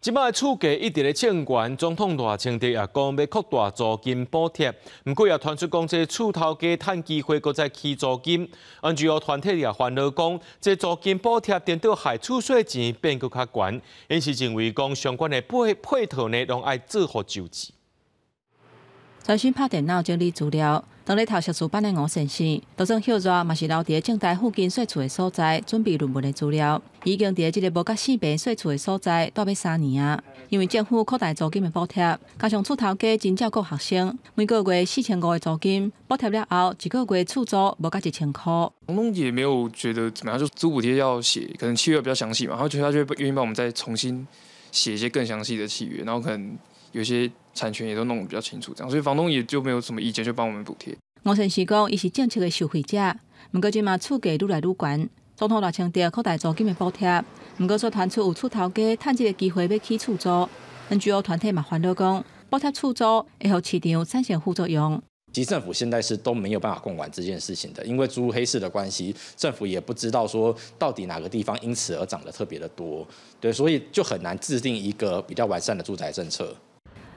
即摆厝价一直咧降悬，总统大清地也讲要扩大租金补贴，毋过也传出讲即厝头家趁机会搁再起租金。按照团体也烦恼讲，即租金补贴颠倒害厝税钱变搁较悬，因此认为讲相关的配配套内容爱做好周知。专心拍电脑整理资料。当咧读硕士班的吴先生，就算休热，嘛是留伫正台附近睡厝的所在，准备论文的资料。已经伫即个无甲四平睡厝的所在待要三年啊。因为政府扩大租金的补贴，加上厝头家真照顾学生，每个月四千五的租金补贴了后，一个月厝租无甲一千块。房东也没有觉得怎么样，就租补贴要写，可能契约比较详细嘛，然后觉得他就愿意帮我们再重新写一些更详细的契约，然后可能有些。产权也都弄得比较清楚，这样，所以房东也就没有什么意见，就帮我们补贴。吴先生讲，伊是政策的受惠者，毋过即嘛厝价愈来愈悬，总统大清调扩大租金的补贴，毋过说传出有厝头家趁这个机会要起厝租，NGO 团体嘛烦恼讲，补贴厝租会互市场产生副作用。其实政府现在是都没有办法共管这件事情的，因为租入黑市的关系，政府也不知道说到底哪个地方因此而涨得特别的多，对，所以就很难制定一个比较完善的住宅政策。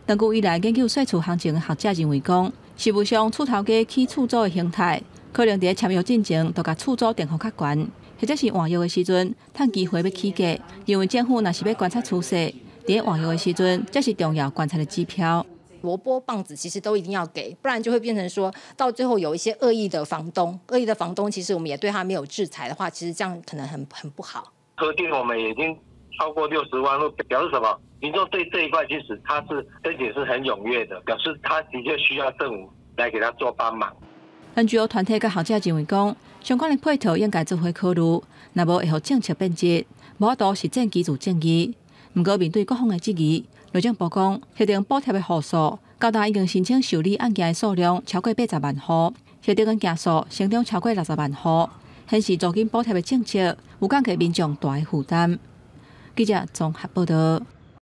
长久以来研究税厝行情的学者认为，讲实务上厝头家起厝租的形态，可能伫签约进前都甲厝租定好较悬，或者是换约的时阵，趁机会要起价。因为政府若是要观察趋势，伫换约的时阵，这是重要观察的指标。萝卜棒子其实都一定要给，不然就会变成说到最后有一些恶意的房东，恶意的房东其实我们也对他没有制裁的话，其实这样可能很很不好。核定我们已经超过六十万，表示什么？民众对这一块其实他是申请是很踊跃的，表示他的确需要政府来给他做帮忙。NGO 团体甲学者认为讲，相关的配套应该做回考虑，那无会互政策变质，无法度实践基础正义。毋过面对各方的质疑，内政部讲确定补贴的户数，高达已经申请受理案件的数量超过八十万户，确定跟件数成长超过六十万户，显示租金补贴的政策有降给民众大的负担。记者综合报道。